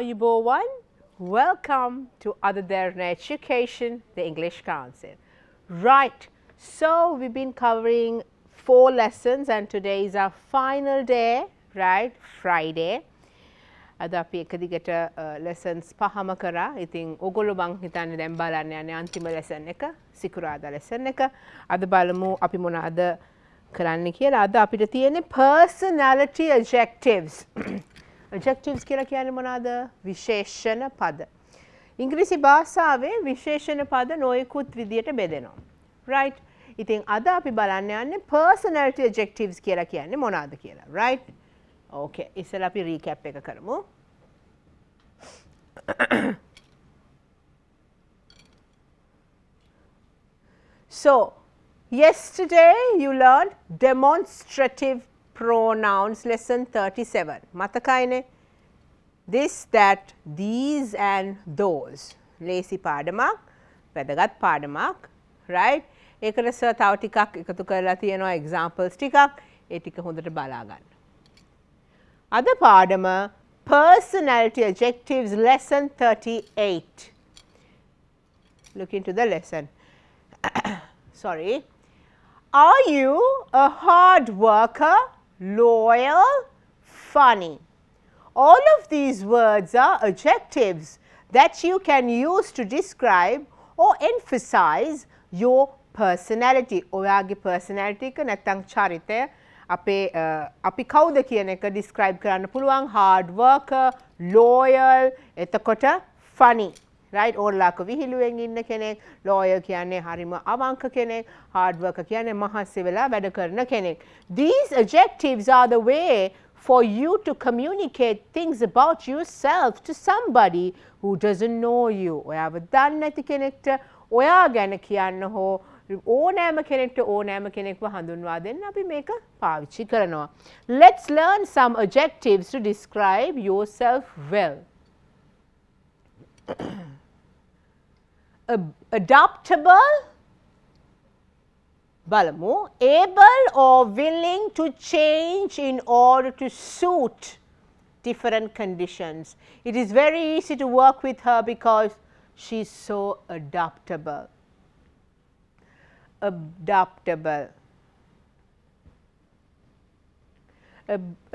Ayubowan, welcome to Other Than Education, the English Council. Right, so we've been covering four lessons and today is our final day, right, Friday. අද අපි එක දිගට lessons පහම කරා ඉතින් ඔගොලු බං හිතන්න දැම් බලන්න යන අන්තිම ලෙසන් එක සිකුරාද ලෙසන් එක අද බලමු අපි මොනාද කරන්න කියලා අද අපිට තියෙන personality adjectives adjectives කියලා කියන්නේ මොනවාද? විශේෂණ පද. ඉංග්‍රීසි භාෂාවේ විශේෂණ පද නොයෙකුත් විදියට බෙදෙනවා. Right? ඉතින් අද අපි බලන්න යන්නේ personality adjectives කියලා කියන්නේ මොනවාද කියලා. Right? ඕකේ ඉස්සෙල්ලා අපි රීකැප් එක කරමු. So yesterday you learned demonstrative pronouns lesson 37 මතකයිනේ this that these and those ලේසි පාඩමක් වැදගත් පාඩමක් right ඒකට සර් තව ටිකක් එකතු කරලා තියෙනවා examples ටිකක් ඒ ටික හොඳට බලා ගන්න අද පාඩම personality adjectives lesson 38 look into the lesson sorry are you a hard worker loyal funny all of these words are adjectives that you can use to describe or emphasize your personality ඔයාගේ personality එක නැත්තම් චරිතය අපේ අපි කවුද කියන එක describe කරන්න පුළුවන් hard worker loyal එතකොට funny right ඕල්ලාක විහිළුවෙන් ඉන්න කෙනෙක් lawyer කියන්නේ හරිම අවංක කෙනෙක් hard worker කියන්නේ මහස්සි වෙලා වැඩ කරන කෙනෙක් these adjectives are the way for you to communicate things about yourself to somebody who doesn't know you ඔයාව දන්නේ නැති කෙනෙක්ට ඔයා ගැන කියන්න හෝ ඕනෑම කෙනෙක්ට ඕනෑම කෙනෙක්ව හඳුන්වා දෙන්න අපි මේක පාවිච්චි කරනවා. Let's learn some adjectives to describe yourself well. Adaptable බලමු able or willing to change in order to suit different conditions. It is very easy to work with her because she's so adaptable. adaptable.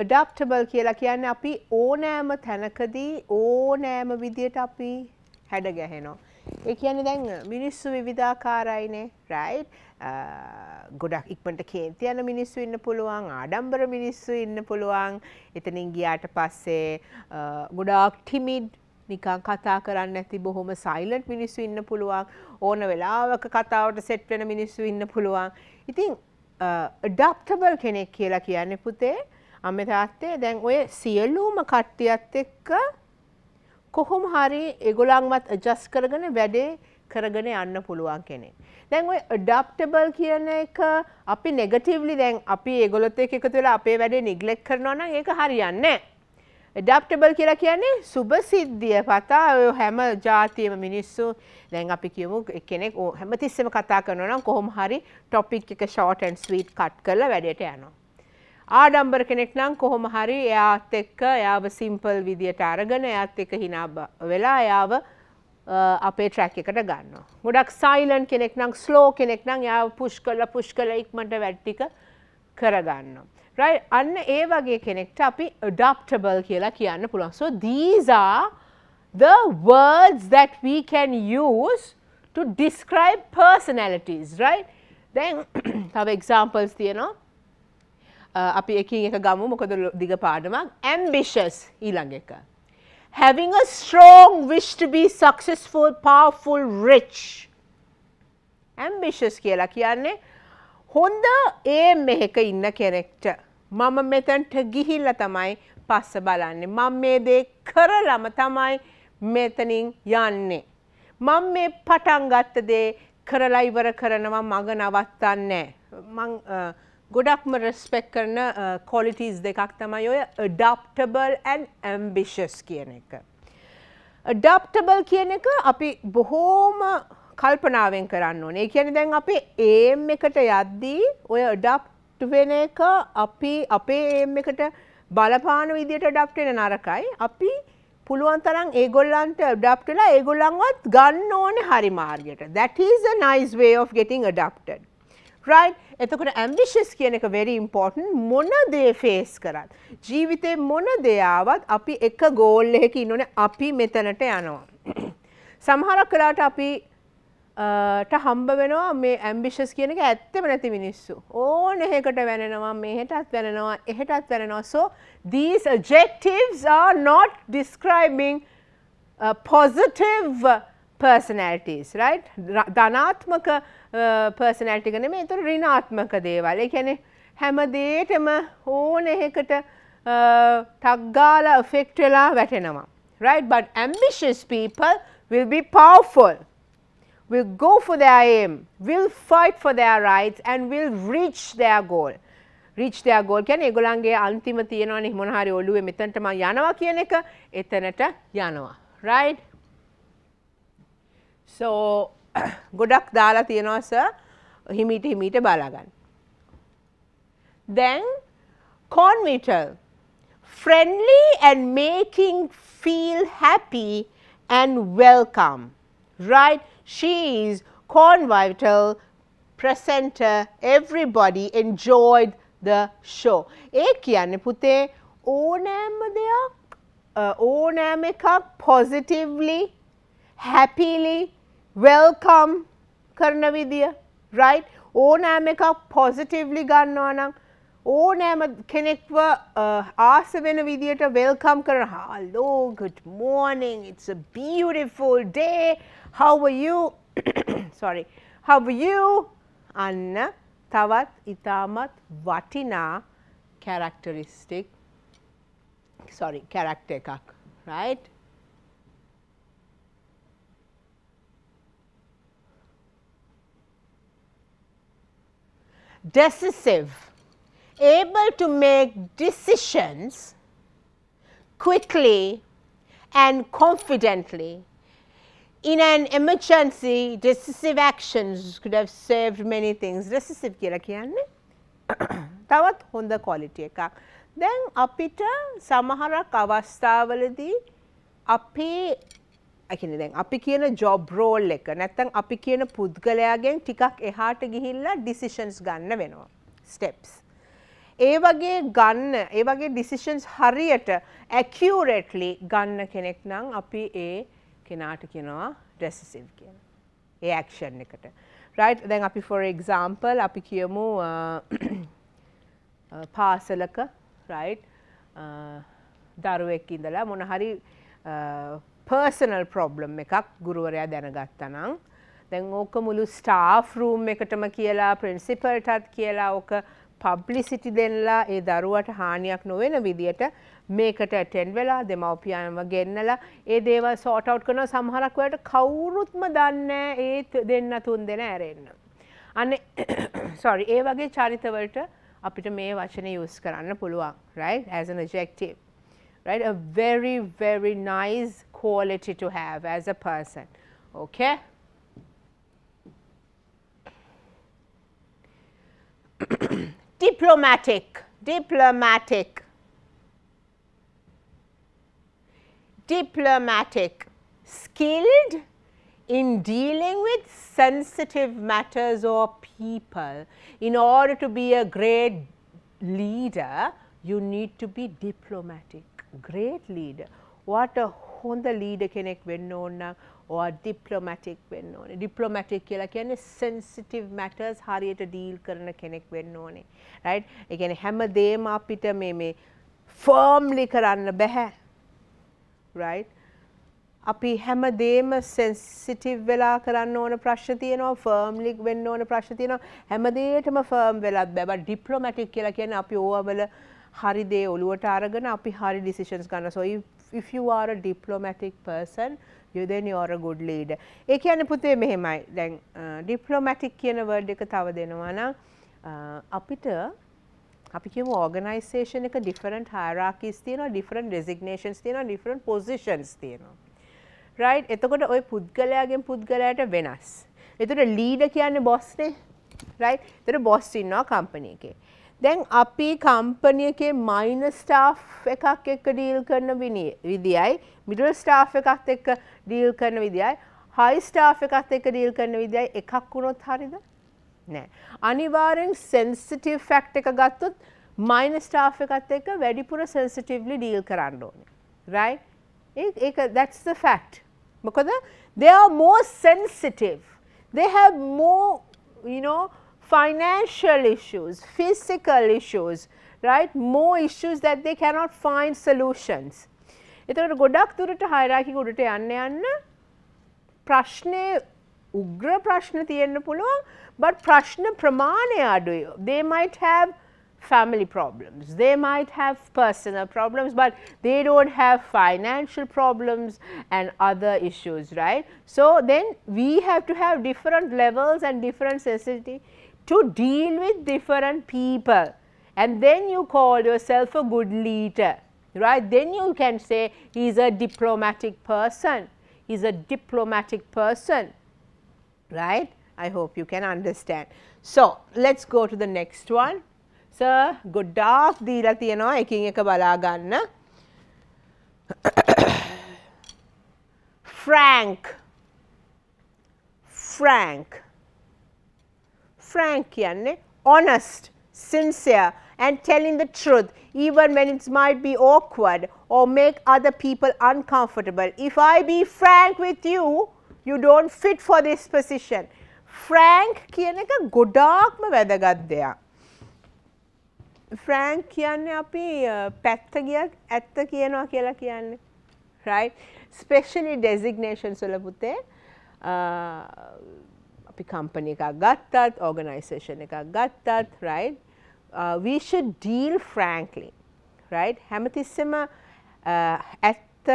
adaptable කියලා කියන්නේ අපි ඕනෑම තැනකදී ඕනෑම විදියට අපි හැඩ ගැහෙනවා. ඒ කියන්නේ දැන් මිනිස්සු විවිධාකාරයිනේ right? ගොඩක් ඉක්මනට කේන්ති යන මිනිස්සු ඉන්න පුළුවන් ආඩම්බර මිනිස්සු ඉන්න පුළුවන්. එතනින් ගියාට පස්සේ ගොඩාක් ටිමිඩ් නිකං කතා කරන්න ඇති බොහොම සයිලන්ට් මිනිස්සු ඉන්න පුළුවන්. ඕන වෙලාවක කතාවට සෙට් වෙන මිනිස්සු ඉන්න පුළුවන්. ඉතින් ඩප්ටබල් කෙනෙක් කියලා කියන්නේ පුතේ අම්ම තාත්තේ දැන් ඔය සියලුම කට්ටියත් එක්ක කොහොම හරි එගොලන්වත් අජස් කරගෙන වැඩේ කරගෙන යන්න පුළුවන් කෙනෙක්. දැන් ඔය ඩප්ටබල් කියන එක අපි නෙගටිව්ලි දැන් අපි ඒගොලොත් එක්ක එකතු වෙලා අපේ වැඩේ නිග්ලෙක්ට් කරනවා නම් ඒක හරියන්නේ නැහැ. ඩප්ටබල් කියලා කියන්නේ සුබ සිද්ධිය පතා ඔය හැම ජාතියම මිනිස්සු දැන් අපි කියමු කෙනෙක් හැමතිස්සෙම කතා කරනවා නම් කොහොම හරි ટොපික් එක ෂෝට් ඇන්ඩ් ස්වීට් කට් කරලා වැඩේට යනවා. ආඩම්බර කෙනෙක් නම් කොහොම හරි එයාත් එක්ක එයාව සිම්පල් විදියට අරගෙන එයාත් එක්ක hina වෙලා එයාව අපේ ට්‍රැක් එකට ගන්නවා. ගොඩක් සයිලන්ට් කෙනෙක් නම් ස්ලෝ කෙනෙක් නම් එයාව පුෂ් කරලා පුෂ් කරලා ඉක්මනට වැඩ ටික කරගන්නවා. right අන්න ඒ වගේ කෙනෙක්ට අපි adaptable කියලා කියන්න පුළුවන්. So these are the words that we can use to describe personalities right. දැන් තව examples තියෙනවා. Uh, අපි එකින් එක ගමු මොකද දිග පාඩමක් ambitious ඊළඟ එක. Having a strong wish to be successful, powerful, rich. ambitious කියලා කියන්නේ හොඳ ඒ මෙහෙක ඉන්න කෙනෙක්ට මම මෙතැන්ට ගිහිල්ල තමයි පස්ස බලන්නේ. මං මේ දේ කරලම තමයි මෙතනින් යන්නේ. මං මේ පටන් ගත්ත දේ කරලා ඉවර කරනවා මග නවත්තන්නේ. මං ගොඩක්ම රෙස්පෙක් කරන කොලිටස් දෙකක් තමයි ඔය adaptable and ambitious කියන එක. adaptable කියන එක අපි බොහෝම කල්පනාවෙන් කරන්න ඕනේ. ඒ කියන්නේ දැන් අපි ඒම් එකට යද්දී ඔය adapt වෙන එක අපි අපේ ඒම් එකට බලපාන විදියට ඩප් වෙන නරකයි අපි පුළුවන් තරම් ඒගොල්ලන්ට ඩප්ටලා ඒගොල්ලන්වත් ගන්න ඕන හරි මාර්ගයට. That is a nice way of getting adopted. Right? එතකොට ඇම්බිෂස් කියන එක very important. මොන දේ ෆේස් කරත් ජීවිතේ මොන දෙයාවත් අපි එක ගෝල් එකක ඉන්නෝනේ අපි මෙතනට යනවා. සමහරක් වෙලාවට අපි ට හම්බ වෙනවා මේ ඇම්බිෂස් කියන එක ඇත්තම නැති මිනිස්සු. ඕන එහෙකට වැනෙනවා මෙහෙටත් වැනෙනවා එහෙටත් වැනෙනවා. So these objectives are not describing uh, positive personalities right ධනාත්මක පර්සනැල්ටි එක නෙමෙයි ඒතර ඍණාත්මක දේවල්. ඒ කියන්නේ හැම දෙයකම ඕන එකකට ටක් ගාලා affect වෙලා වැටෙනවා. right but ambitious people will be powerful will go for their aim will fight for their rights and will reach their goal reach their goal කියන්නේ ඒගොල්ලන්ගේ අන්තිම තියෙනවනේ මොන හරි ඔළුවේ මෙතනට මම යනවා කියන එක එතනට යනවා right so ගොඩක් දාලා තියෙනවා සර් හිමීට හිමීට බලාගන්න. Then convital friendly and making feel happy and welcome. Right? She is convital presenter. Everybody enjoyed the show. ඒ කියන්නේ පුතේ ඕනෑම දෙයක් ඕනෑම එකක් positively happily වෙල්කම් කරන විදිය රයි් ඕනෑම එකක් පොසිටිව්ලි ගන්නවා නම් ඕනෑම කෙනෙක්ව ආස වෙන විදියට වෙල්කම් කරන hello good morning it's a beautiful day how are you sorry how are you අන්න තවත් ඉතාමත් වටිනා characteristic sorry character එකක් right decisive, able to make decisions quickly and confidently. In an emergency, decisive actions could have saved many things. Decisive කියලා කියන්නේ තවත් හොඳ quality එකක්. දැන් අපිට සමහරක් අවස්ථාවලදී අපි ඇකන දැන් අපි කියන ජොබ් රෝල් එක නැත්තං අපි කියන පුද්ගලයාගෙන් ටිකක් එහාට ගිහිල්ලා ඩිසිෂන්ස් ගන්න වෙනවා ස්ටෙප්ස්. ඒ වගේ ගන්න ඒ වගේ ඩිසිෂන්ස් හරියට ඇකියරටලි ගන්න කෙනෙක් නම් අපි ඒ කෙනාට කෙනවා ඩෙසිසිව් කියන. ඒ ඇක්ෂන් එකට. රයි් දැන් අපි ෆොර එක්සාම්පල් අපි කියමු පාසලක රයි් දරුවෙක් ඉඳලා මොනහරි පර්සනල් ප්‍රොබ්ලම් එකක් ගුරුවරයා දැනගත්තනං දැන් ඕක මුළු ස්ටාෆ් රූම් එකටම කියලා ප්‍රින්සිපල්ටත් කියලා ඕක පබ්ලිසිටි දෙන්නලා ඒ දරුවට හානියක් නොවෙන විදියට මේකට ඇටෙන් වෙලා දෙමවපියන්ව ගෙන්නලා ඒ දේවල් සෝටවට් කරන සමහරක් වලට කවුරුත්ම දන්නේ ඒ දෙන්න තුන් දෙන ඇරෙන්න. අන්න සොරි ඒ වගේ චරිතවලට අපිට මේ වචන යස් කරන්න පුළුවන් right? As an adjective right? A very very nice quality to have as a person. Okay? diplomatic, diplomatic, diplomatic, skilled in dealing with sensitive matters or people. In order to be a great leader, you need to be diplomatic. Great leader. What a හොඳ ලීඩ කෙනෙක් වෙන්න ඕන්න ඕ diplomatic වෙන්න ඕනේ. Diplomatic කියලා කියන්නේ sensitive matters හරියට deal කරන කෙනෙක් වෙන්න ඕනේ. රයිට් ඒ කියන්නේ හැම දේම අපිට මේ මේ ෆර්ම්ලි කරන්න බැහැ. රයිට් අපි හැම දේම සෙන්සිටිව් වෙලා කරන්න ඕන ප්‍රශ්න තියෙනවා ෆර්ම්ලික් වෙන්න ඕන ප්‍රශ්න තියෙනවා. හැම දේටම ෆර්ම් වෙලත් බෑ. ඩිප්ලොමැටික් කියලා කියන්නේ අපි ඕවවල හරි දේ ඔලුවට අරගෙන අපි හරි ඩිසිෂන්ස් ගන්න. So if you are a diplomatic person you then you are a good leader. ඒ කියන්නේ පුතේ මෙහෙමයි. දැන් diplomatic කියන word එක තව දෙනවා නම් අපිට අපි කියමු organization එක different hierarchies තියෙනවා, different designations තියෙනවා, different positions තියෙනවා. right? එතකොට ওই පුද්ගලයාගෙන් පුද්ගලයාට වෙනස්. එතකොට leader කියන්නේ boss නේ. right? එතකොට boss ඉන්නවා company එකේ. දැන් අපි කම්පනි එකේ මයිනස් ස්ටාෆ් එකක් එක්ක ඩීල් කරන විදියයි. මිඩල් ස්ටාෆ් එකත් එක්ක ඩීල් කරන විදියයි. හයි ස්ටාෆ් එකත් එක්ක ඩීල් කරන විදියයි. එකක් වුණොත් හරිද? නෑ. අනිවාර්යෙන් සෙන්සිටිව් ෆැක්ට් එක ගත්තොත් මයිනස් ස්ටාෆ් එකත් එක්ක වැඩිපුර සෙන්සිටිව්ලි ඩීල් කරන්න ඕනේ. Right? ඒක that's the fact. මොකද? they are more sensitive. they have more you know financial issues, physical issues, right? More issues that they cannot find solutions. එතකට ගොඩක් දුරට හයිරාකි ගොඩට යන්න යන්න ප්‍රශ්නය උග්‍ර ප්‍රශ්න තියෙන්න්න පුළුවන් but ප්‍රශ්න ප්‍රමාණය අඩුය. They might have family problems. They might have personal problems, but they don't have financial problems and other issues, right? So, then we have to have different levels and different sensitivity to deal with different people and then you call yourself a good leader, right. Then you can say he is a diplomatic person, he is a diplomatic person, right. I hope you can understand. So, let us go to the next one. Sir, ගොඩාක් දීලා තියෙනවා එකින් එක බලා ගන්න. Frank. Frank. frank කියන්නේ honest, sincere and telling the truth even when it might be awkward or make other people uncomfortable. If I be frank with you, you don't fit for this position. frank කියන එක ගොඩාක්ම වැදගත් දෙයක්. frank කියන්නේ අපි පැත්ත ගියත් ඇත්ත කියනවා කියලා කියන්නේ. right? Especially designations වල පුතේ අපි කම්පනි එකක් ගත්තත් ඕගනයිසේෂන් එකක් ගත්තත් right? Uh, we should deal frankly right? හැමතිස්සෙම uh, ඇත්ත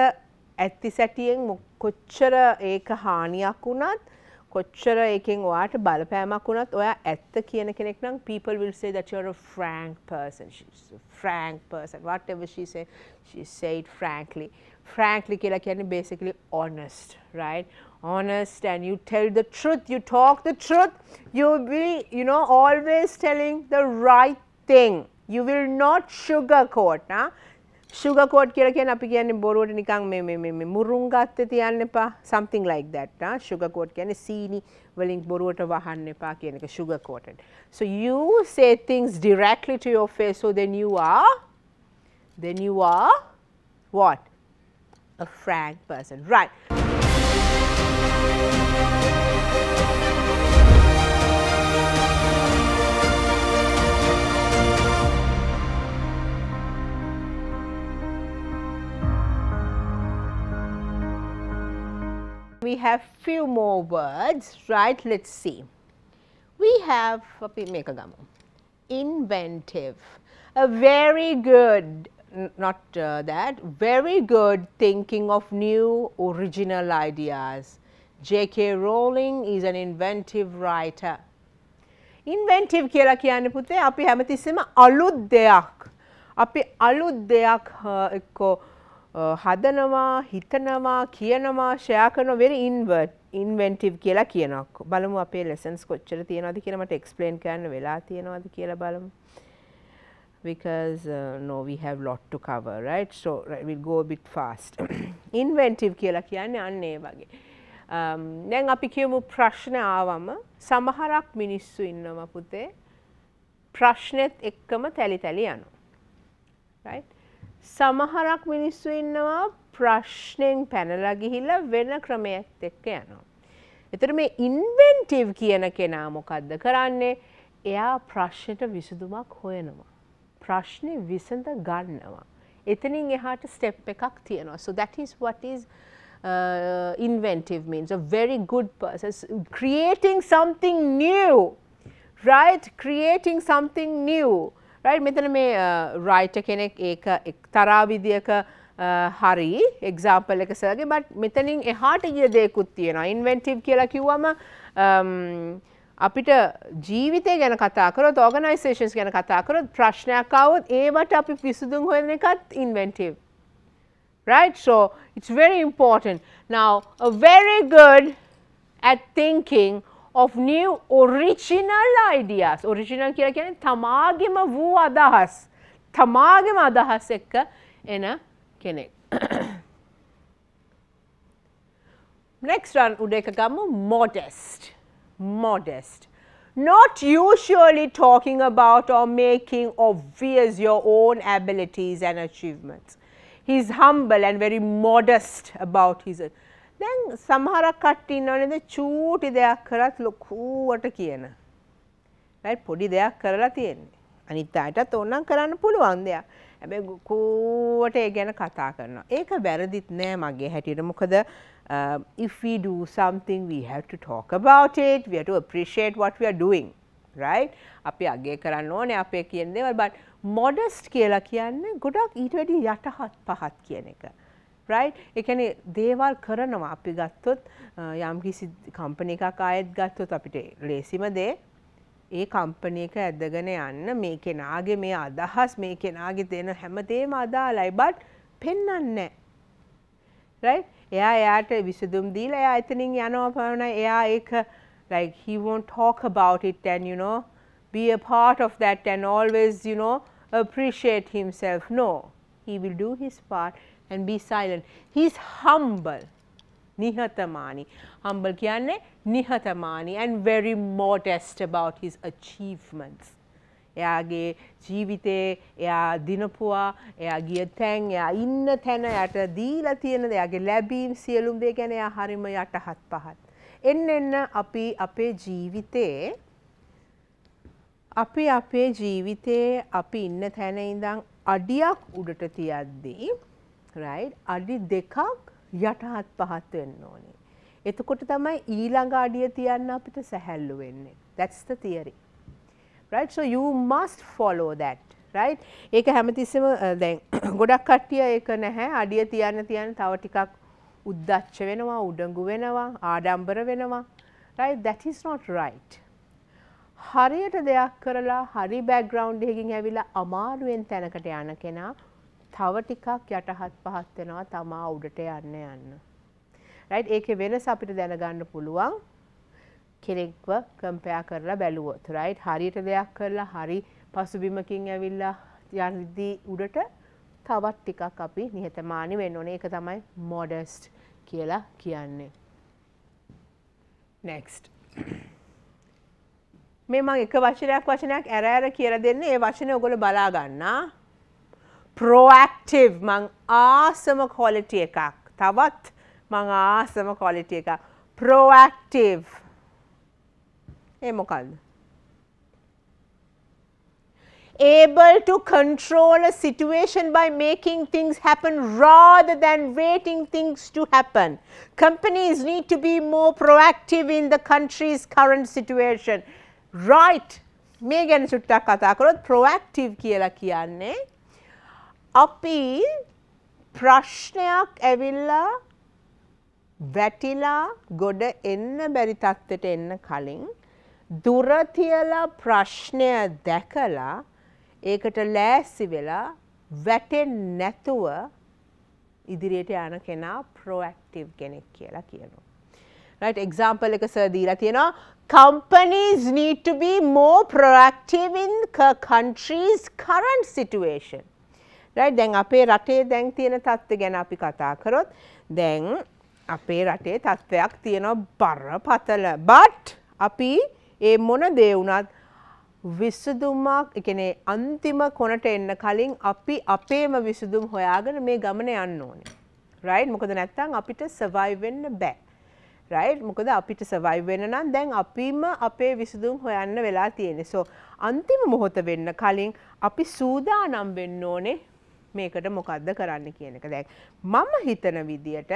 ඇත්ති සැටියෙන් කොච්චර ඒක හානියක් වුණත් කොච්චර ඒකෙන් ඔයාට බලපෑමක් වුණත් ඔයා ඇත්ත කියන කෙනෙක් නම් people will say that you're a frank person she's a frank person whatever she say she say it frankly frankly කියලා කියන්නේ basically honest right honest and you tell the truth, you talk the truth, you will be, you know, always telling the right thing. You will not sugarcoat. Huh? sugarcoat කියලා කියන්නේ අපි කියන්නේ බොරුවට නිකන් මේ මේ මේ මුරුන් ගත්තේ තියන්න එපා something like that නා sugarcoat කියන්නේ සීනි වලින් බොරුවට වහන්න එපා කියන එක sugarcoated so you say things directly to your face so then you are then you are what a frank person right have few more words, right? Let's see. We have, inventive, a very good, not uh, that, very good thinking of new original ideas. J.K. Rowling is an inventive writer. ඉන්වෙන්ටිව් කියලා කියන්න පුතේ අපි හැමතිස්සෙම අලුත් දෙයක් අපි අලුත් දෙයක් එක්කෝ හදනවා හිතනවා කියනවා ෂයා කරන වෙරි ඉන්වර්ට් ඉන්වෙන්ටිව් කියලා කියනක් බලමු අපේ ලෙසන්ස් කොච්චර තියෙනවද කියලා මට එක්ස්පලේන් කරන්න වෙලා තියෙනවද කියලා බලමු. Because uh, no we have lot to cover right? So right, we'll go a bit fast. Inventive කියලා කියන්නේ අන්න ඒ වගේ. Um, දැන් අපි කියමු ප්‍රශ්න ආවම සමහරක් මිනිස්සු ඉන්නවා පුතේ. ප්‍රශ්නෙත් එක්කම තැලි තැලි යනවා. Right? සමහරක් මිනිස්සු ඉන්නවා ප්‍රශ්නයෙන් පැනලා ගිහිල්ලා වෙන ක්‍රමයක් එක්ක යනවා. එතර මේ ඉන්වෙන්ටිව් කියන කෙනා මොකක්ද කරන්නේ එයා ප්‍රශ්නයට විසඳුමක් හොයනවා. ප්‍රශ්නය විසඳ ගන්නවා. එතනින් එහාට ස්ටෙප් එකක් තියෙනවා. So that is what is uh, inventive means a very good person creating something new right creating something new රයි් මෙතන මේ රයිට කෙනෙක් ඒක එක්තරා විදියක හරි එක්සාම්පල් එක සගේ බට මෙතනින් එහාට ගිය දෙකුත් තියෙනවා ඉන්වෙන්ටිව් කියලා කිව්වම අපිට ජීවිතය ගැන කතාකරොත් ඕගනයිසේෂන්ස් ගැන කතාකරොත් ප්‍රශ්නයක් අවුත් ඒවට අපි පිසුදුන් හොයන එකත් ඉන්වෙන්ටිව්. Right? So, it's very important. Now, a very good at thinking of new original ideas. Original කියලා කියන්නේ තමාගෙම වූ අදහස්. තමාගෙම අදහස් එක්ක එන කෙනෙක්. Next one උඩ එක ගමු modest. Modest. Not usually talking about or making obvious your own abilities and achievements. He's humble and very modest about his දැන් සමහරක් කට්ටිය ඉන්නව නේද චූටි දෙයක් කරත් ලොකුවට කියන. රයිට් පොඩි දෙයක් කරලා තියෙන්නේ. අනිත් අයටත් ඕනනම් කරන්න පුළුවන් දෙයක්. හැබැයි ලොකුවට ඒ ගැන කතා කරනවා. ඒක වැරදිත් නෑ මගේ හැටියට. මොකද uh, if we do something we have to talk about it. We have to appreciate what we are doing. right? අපි අගේ කරන්න ඕනේ අපේ කියන දේවල් but modest කියලා කියන්නේ ගොඩක් ඊට වැඩි යටහත් පහත් කියන එක. රයි් එකන දේවල් කරනවා. අපි ගත්තොත් යම් කිසි කම්පන එකක් අයත් ගත්තොත් අපිට ලේසිම දේ ඒ කම්පනය එක ඇදගෙන යන්න මේ කෙනාගේ මේ අදහස් මේ කෙනාගේ දෙන හැමදේම අදාලයි බට් පෙන්නන්න රයි එයා එයාට විසදුම් දීල එයා එතනින් යනවා පවන එයා ඒක like he won't talk about it and you know be a part of that and always you know appreciate himself. No. He will do his part and be silent. He's humble. Nihatamani. Humble කියන්නේ නිහතමානි and very modest about his achievements. එයාගේ ජීවිතේ එයා දිනපුවා එයා ගිය තැන් එයා ඉන්න තැන යට දීලා තියෙන එයාගේ ලැබීම් සියලුම් දේ ගැන එයා හරිම යටහත් පහත්. එන්න එන්න අපි අපේ ජීවිතේ අපි අපේ ජීවිතේ අපි ඉන්න තැන ඉඳන් අඩියක් උඩට තියද්දී රයි් අඩි දෙකක් යටහත් පහත් වෙන්න ඕනේ. එතකොට තමයි ඊළඟ අඩිය තියන්න අපිට සැහැල්ලු වෙන්නේ. That's the theory. Right? So you must follow that. Right? ඒක හැමතිස්සෙම දැන් ගොඩක් කට්ටිය ඒක නැහැ. අඩිය තියන්න තියන්න තව ටිකක් උද්දච්ච වෙනවා, උඩඟු වෙනවා, ආඩම්බර වෙනවා. Right? That is not right. හරියට දෙයක් කරලා හරි බෑග්‍රවුන්ඩ් එකකින් ඇවිල්ලා අමාරුවෙන් තැනකට යන කෙනා තව ටිකක් යටහත් පහත් වෙනවා තමා උඩට යන්න යන්න. රයිට් ඒකේ වෙනස අපිට දැනගන්න පුළුවන් කෙනෙක්ව කම්පයා කරලා බැලුවොත් රයිට් හරියට දෙයක් කරලා හරි පසුබිමකින් ඇවිල්ලා යද්දී උඩට තවත් ටිකක් අපි නිහතමානී වෙන්න ඕනේ. ඒක තමයි මොඩස්ට් කියලා කියන්නේ. next මේ මම එක වචනයක් වචනයක් ඇර ඇර කියලා දෙන්නේ ඒ වචනේ ඔයගොල්ලෝ බලා ගන්නා. ප්‍රෝඇක්ටිව් මං ආසම කොලිටිය එකක් තවත් මං ආසම කොලිටිය එකක් ප්‍රෝඇක්ටිව් ඒ මොකක්ද able to control a situation by making things happen rather than waiting things to happen. Companies need to be more proactive in the country's current situation. Right. මේ ගැන සුට්ටක් කතා කරොත් proactive කියලා කියන්නේ අපි ප්‍රශ්නයක් ඇවිල්ලා වැටිලා ගොඩ එන්න බැරි තත්ත්වයට එන්න කලින් දුරතියලා ප්‍රශ්නය දැකලා ඒකට ලෑස්සි වෙලා වැටෙන් නැතුව ඉදිරියට යන කෙනා ප්‍රෝඇක්ටිව් කෙනෙක් කියලා කියනවා. Right? Example එක සර් දීලා තියෙනවා. Companies need to be more proactive in country's current situation. රයි දැන් අපේ රටේ දැන් තියෙන තත්ත්ව ගැන අපි කතා කරොත් දැන් අපේ රටේ තත්ත්වයක් තියෙනවා බරපතල. බට් අපි ඒ මොන දේ වුණත් විසදුමක් එකනේ අන්තිම කොනට එන්න කලින් අපි අපේම විසදුම් හොයාගෙන මේ ගමන යන්න ඕනේ. රයිට් මොකද නැත්තම් අපිට සර්වයිව් වෙන්න බෑ. රයිට් මොකද අපිට සර්වයිව් වෙන්න නම් දැන් අපිම අපේ විසදුම් හොයන්න වෙලා තියෙන්නේ. සෝ අන්තිම මොහොත වෙන්න කලින් අපි සූදානම් වෙන්න ඕනේ මේකට මොකක්ද කරන්න කියන එක දැන් මම හිතන විදියට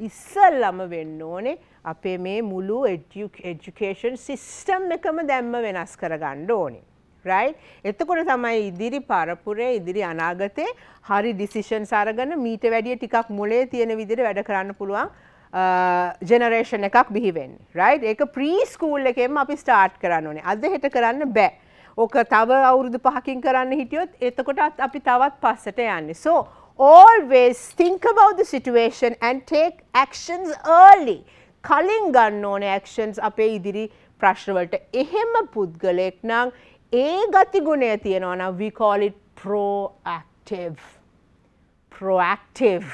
ඉස්සල්ලම වෙන්න ඕනේ අපේ මේ මුළු එජුකේෂන් සිස්ටම් එකම දැම්ම වෙනස් කරගන්න ඕනේ. රයි් එතකොට තමයි ඉදිරි පරපුරේ ඉදිරි අනාගතේ හරි ඩිසිෂන් සරගන මීට වැඩිය ටිකක් මුලේ තියෙන විදිර වැඩ කරන්න පුළුවන් ජෙනරේෂන් එකක් බිහිවෙන් රයි් ඒක ප්‍රී ස්කූල් එකෙම අපි ස්ටාර්ට් කරන්න ඕනේ. අද හෙට කරන්න බෑ. ඕක තව අවුරුදු පහකින් කරන්න හිටියොත් එතකොටත් අපි තවත් පස්සට යන්නේ. So always think about the situation and take actions early. කලින් ගන්න ඕන ඇක්ෂන්ස් අපේ ඉදිරි ප්‍රශ්නවලට එහෙම පුද්ගලයෙක් නම් ඒ ගතිගුණය තියෙනවා නම් we call it proactive. proactive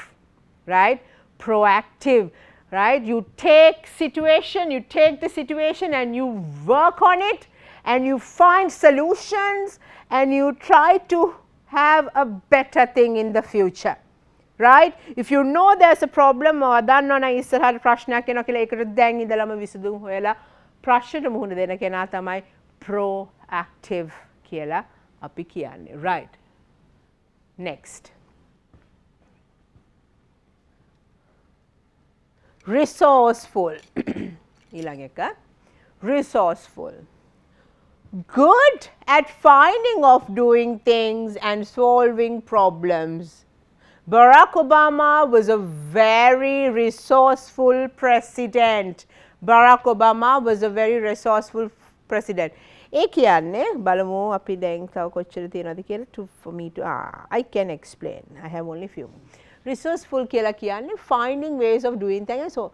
right? proactive. right you take situation you take the situation and you work on it and you find solutions and you try to have a better thing in the future right if you know there's a problem or දන්නවනම් ඉස්සරහට ප්‍රශ්නයක් එනවා කියලා ඒකට දැන් ඉඳලම විසඳුම් හොයලා ප්‍රශ්නට මුහුණ දෙන කෙනා තමයි proactive කියලා අපි කියන්නේ right next resourceful ඊළඟ එක resourceful good at finding of doing things and solving problems. Barack Obama was a very resourceful president. Barack Obama was a very resourceful president. ඒ කියන්නේ බලමු අපි දැන් තව කොච්චර තියෙනවද කියලා to for me to ah, I can explain. I have only few. Resourceful කියලා කියන්නේ finding ways of doing things. So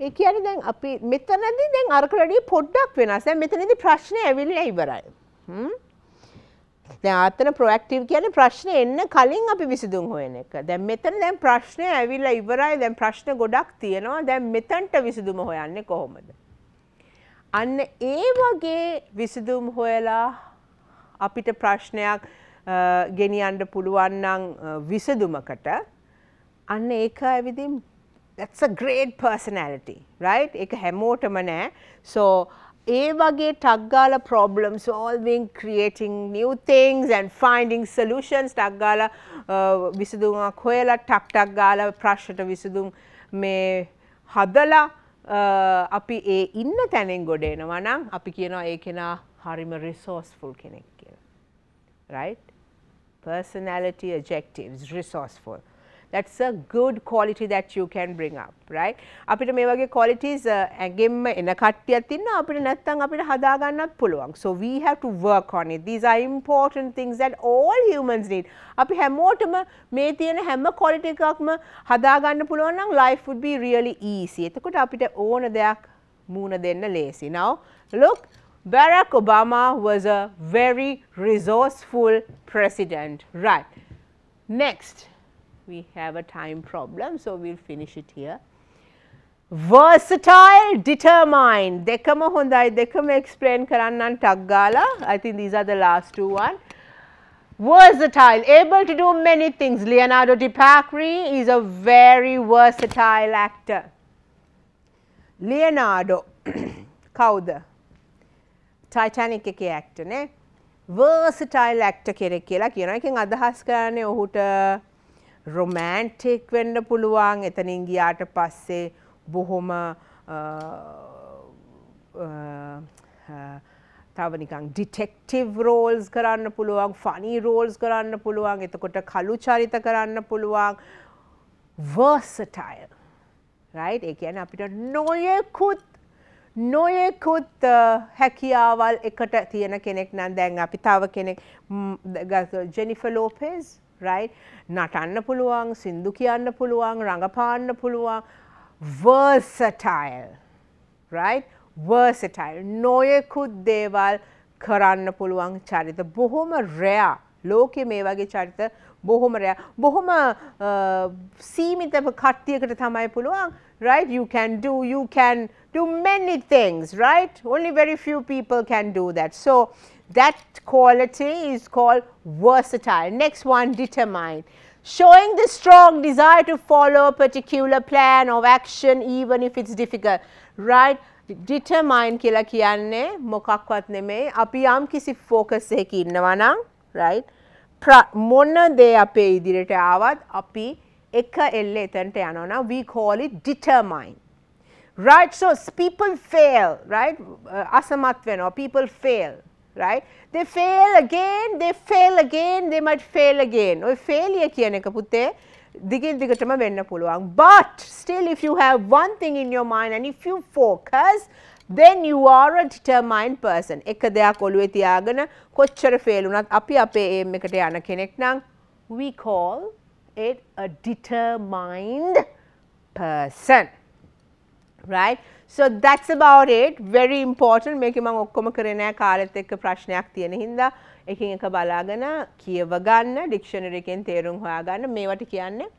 ඒ කියන්නේ දැන් අපි මෙතනදී දැන් අරකට වැඩිය පොඩ්ඩක් වෙනස්. දැන් මෙතනදී ප්‍රශ්නේ ඇවිල්ලා ඉවරයි. හ්ම් දැන් ආතන ප්‍රොඇක්ටිව් කියන්නේ ප්‍රශ්නේ එන්න කලින් අපි විසඳුම් හොයන එක. දැන් මෙතන දැන් ප්‍රශ්නේ ඇවිල්ලා ඉවරයි. දැන් ප්‍රශ්න ගොඩක් තියෙනවා. දැන් මෙතනට විසඳුම හොයන්නේ කොහොමද? අන්න ඒ වගේ විසඳුම් හොයලා අපිට ප්‍රශ්නයක් ගෙනියන්න පුළුවන් නම් විසඳුමකට අන්න ඒක ඇවිදින් that's a great personality right ඒක හැමෝටම නෑ so ඒ වගේ ටක්ගාල problem solving creating new things and finding solutions ටක්ගාල විසඳුමක් හොයලා ටක් ටක් ගාල ප්‍රශ්නට විසඳුම් මේ හදලා අපි ඒ ඉන්න තැනෙන් ගොඩ එනවා නම් අපි කියනවා ඒ කෙනා හරිම රිසෝස්ෆුල් කෙනෙක් කියලා. right? personality adjectives resourceful that's a good quality that you can bring up right අපිට මේ වගේ qualities ඇගෙම්ම එන කට්ටියක් ඉන්නවා අපිට නැත්තම් අපිට හදා ගන්නත් පුළුවන් so we have to work on it these are important things that all humans need අපි හැමෝටම මේ තියෙන හැම quality එකක්ම හදා ගන්න පුළුවන් නම් life would be really easy එතකොට අපිට ඕන දෙයක් මූණ දෙන්න ලේසි now look Barack Obama was a very resourceful president right next we have a time problem, so we'll finish it here. Versatile, determined. දෙකම හොඳයි දෙකම explain කරන්නන් ටක් I think these are the last two one. Versatile, able to do many things. Leonardo DiCaprio is a very versatile actor. Leonardo, කවුද? Titanic එකේ actor නේ. versatile actor කෙනෙක් කියලා කියනවා. එකෙන් අදහස් කරන්නේ ඔහුට රොමෑන්ටික් වෙන්න පුළුවන්. එතනින් ගියාට පස්සේ බොහොම තව නිකන් ඩිටෙක්ටිව් රෝල්ස් කරන්න පුළුවන් ෆනි රෝල්ස් කරන්න පුළුවන්. එතකොට කළු චරිත කරන්න පුළුවන්. වර්සටයිල් රයිට් ඒ කියන්නේ අපිට නොයෙකුත් නොයෙකුත් හැකියාවල් එකට තියෙන කෙනෙක් නම් දැන් අපි තව කෙනෙක් Jennifer Lopez right නටන්න පුළුවන් සින්දු කියන්න පුළුවන් රඟපාන්න පුළුවන් versatile right versatile නොයෙකුත් දේවල් කරන්න පුළුවන් චරිත බොහොම රෑ ලෝකෙ මේ වගේ චරිත බොහොම රෑ බොහොම සීමිත කට්ටියකට තමයි පුළුවන් right you can do you can do many things right only very few people can do that so that quality is called versatile. Next one, determined. Showing the strong desire to follow a particular plan of action even if it's difficult. Right? Determined කියලා කියන්නේ මොකක්වත් නෙමෙයි. අපි යම් කිසි focus එකක ඉන්නවා නම් right? මොන දේ අපේ ඉදිරියට ආවත් අපි එක එල්ල එතනට යනවා නම් we call it determined. Right? So people fail, right? අසමත් වෙනවා. People fail. right? They fail again, they fail again, they might fail again. ඔය failure කියන එක පුතේ දිගින් දිගටම වෙන්න පුළුවන්. But still if you have one thing in your mind and if you focus, then you are a determined person. එක දෙයක් ඔළුවේ තියාගෙන කොච්චර fail වුණත් අපි අපේ aim එකට යන කෙනෙක් නම් we call it a determined person. right so that's about it very important මේක මම ඔක්කොම කරේ නෑ කාලෙත් එක්ක ප්‍රශ්නයක් තියෙන හින්දා එකින් එක බලාගෙන කියව ගන්න ඩික්ෂනරි එකෙන් තේරුම් හොයාගන්න මේවට කියන්නේ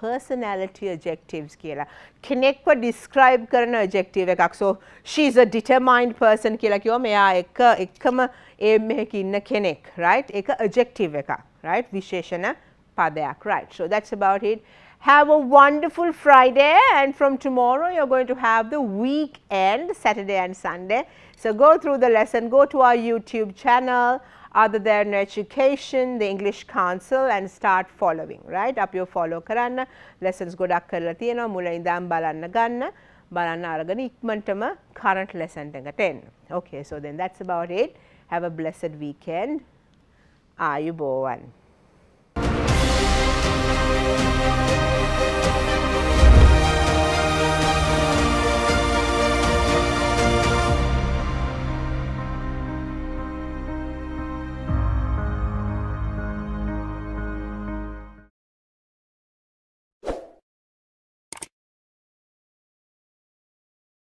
personality adjectives කියලා. කෙනෙක්ව describe කරන adjective එකක්. so she's a determined person කියලා කිව්වම මෙයා එක එකම aim එකක ඉන්න කෙනෙක් right? ඒක adjective එකක් right? විශේෂණ පදයක් right? so that's about it. Have a wonderful Friday and from tomorrow you're going to have the weekend, Saturday and Sunday. So go through the lesson, go to our YouTube channel, other than education, the English Council and start following, right? Up your follow කරන්න lessons ගොඩක් කරලා තියෙනවා මුල ඉඳන් බලන්න ගන්න බලන්න අරගෙන ඉක්මනටම current lesson එකට එන්න. Okay, so then that's about it. Have a blessed weekend. ආයුබෝවන්.